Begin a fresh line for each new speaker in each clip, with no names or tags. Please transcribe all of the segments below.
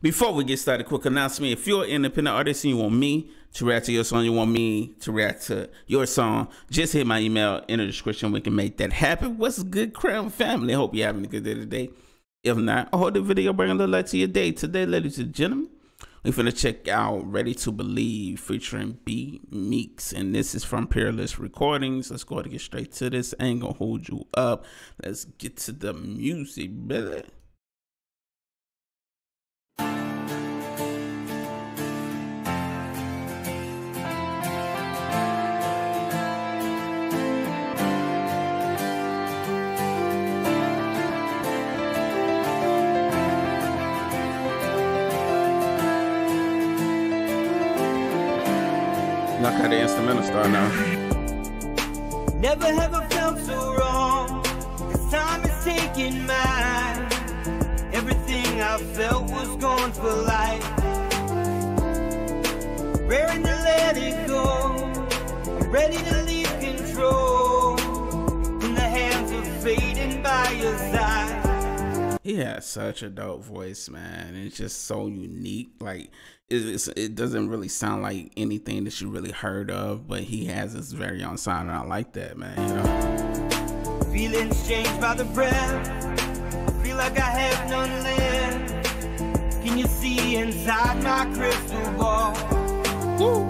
Before we get started, quick announcement. If you're an independent artist and you want me to react to your song, you want me to react to your song, just hit my email in the description. We can make that happen. What's good, Crown family? Hope you're having a good day today. If not, I hope the video bring a little light to your day. Today, ladies and gentlemen, we finna check out Ready to Believe featuring B Meeks. And this is from Peerless Recordings. Let's go ahead and get straight to this. I ain't gonna hold you up. Let's get to the music, brother. Look how the instrumental start now.
Never have I felt so wrong. Time is taking mine. Everything I felt was gone for life. Raring to let it go. Ready to leave control. In the hands of by your side.
He has such a dope voice, man. It's just so unique. Like it's, it doesn't really sound like anything that you really heard of, but he has this very own sound, and I like that, man. You know.
Feelings changed by the breath. Feel like I have none left. Can you see inside my crystal ball? Woo.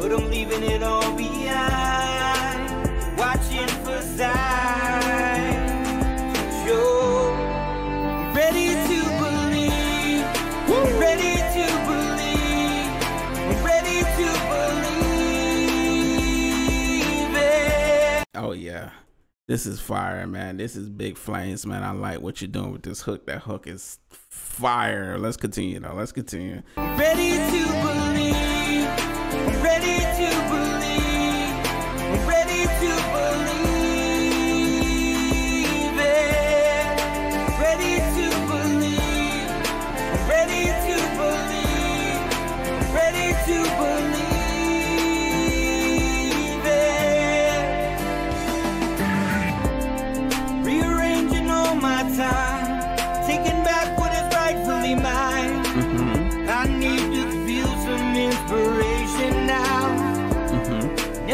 But I'm leaving it all behind.
This is fire, man. This is big flames, man. I like what you're doing with this hook. That hook is fire. Let's continue, though. Let's continue.
Ready to believe, ready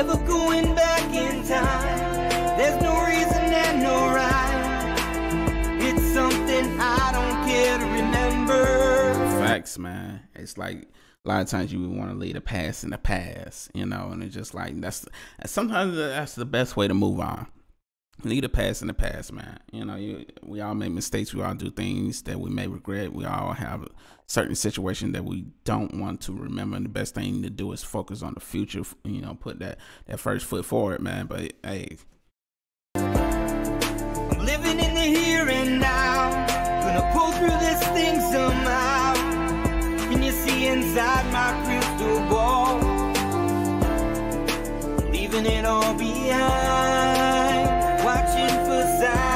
Never going back in time. There's no reason and no rhyme. It's something I don't care to remember.
Facts, man. It's like a lot of times you would want to leave the past in the past, you know, and it's just like that's sometimes that's the best way to move on. Leave a past in the past, man. You know, you, we all make mistakes. We all do things that we may regret. We all have certain situation that we don't want to remember. And the best thing to do is focus on the future. You know, put that that first foot forward, man. But hey,
I'm living in the here and now. Gonna pull through this thing somehow. Can you see inside my crystal ball? Leaving it all behind. Watching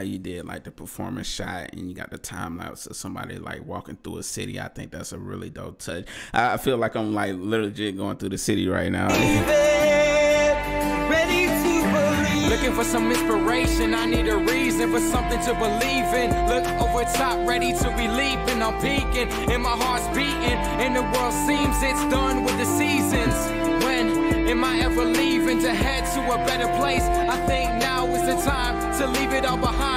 how you did like the performance shot and you got the time lapse of somebody like walking through a city. I think that's a really dope touch. I feel like I'm like just going through the city right now.
Looking for some inspiration, I need a reason for something to believe in. Look over top, ready to be leaping. I'm peaking, and my heart's beating. And the world seems it's done with the seasons. When am I ever leaving to head to a better place? I think now is the time to leave it all behind.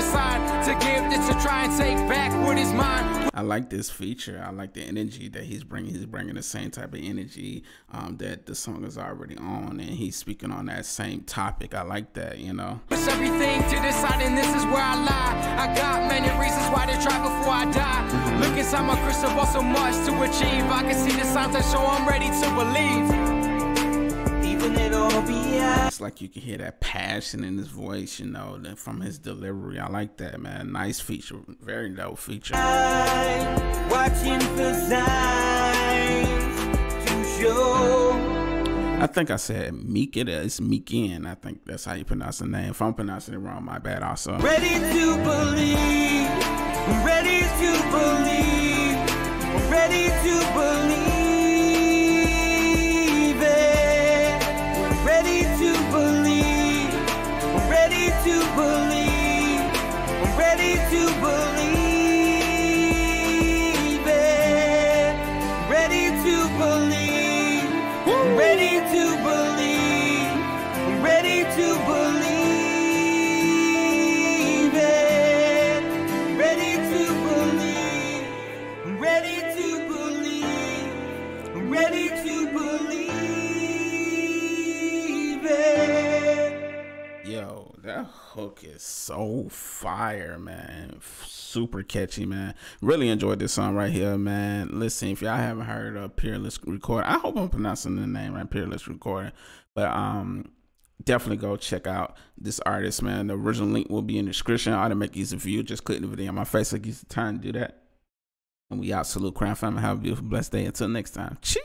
To decide to give this a try and take back what is mine.
I like this feature. I like the energy that he's bringing. He's bringing the same type of energy um, that the song is already on, and he's speaking on that same topic. I like that, you know.
It's everything to decide, and this is where I lie. I got many reasons why to try before I die. Look inside my crystal ball, so much to achieve. I can see the signs that show I'm ready to believe.
It's like you can hear that passion in his voice, you know, from his delivery. I like that, man. Nice feature, very dope feature.
Watching for signs to show.
I think I said Meek. It is Meakin. I think that's how you pronounce the name. If I'm pronouncing it wrong, my bad. Also,
Ready to believe. To believe. I'm ready to believe it. Ready to believe. I'm ready to believe. I'm ready to believe it. Ready to believe. Ready to believe. Ready to believe
that hook is so fire, man. Super catchy, man. Really enjoyed this song right here, man. Listen, if y'all haven't heard of Peerless Recording, I hope I'm pronouncing the name right, Peerless Recording. But um, definitely go check out this artist, man. The original link will be in the description. I'll make easy for you. Just click the video on my face. Like the time to do that. And we out. Salute Crown Family. Have a beautiful, blessed day. Until next time. Cheese.